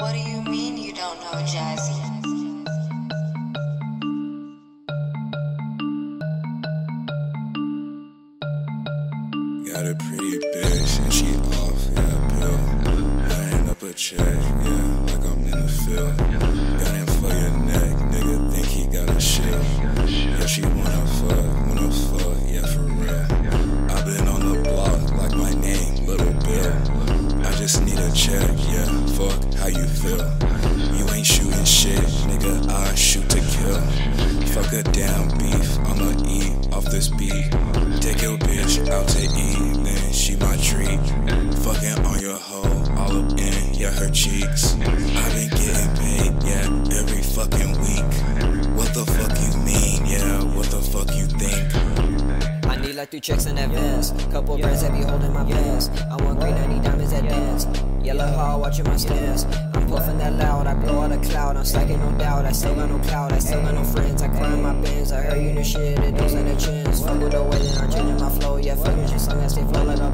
What do you mean you don't know Jazzy? Got a pretty bitch and she off, yeah, pill. Laying up a check, yeah, like I'm in the field. Check, yeah, fuck, how you feel? You ain't shooting shit, nigga, I shoot to kill. Fuck a damn beef, I'ma eat off this beat. Take your bitch out to eat, then she my treat. Fucking on your hoe, all up in, yeah, her cheeks. i been getting paid, yeah, every fucking week. What the fuck you mean, yeah, what the fuck you think? I need like three checks in advance. Couple brands that be holding my pants. I want green, Yellow hall watching my stance. I'm puffing that loud, I blow out a cloud. I'm slacking, no doubt. I still got no cloud, I still got no friends. I climb my bins, I heard you the shit. It in a chins. Fuck with the way that I'm changing my flow. Yeah, fuck your song, I stay flow like a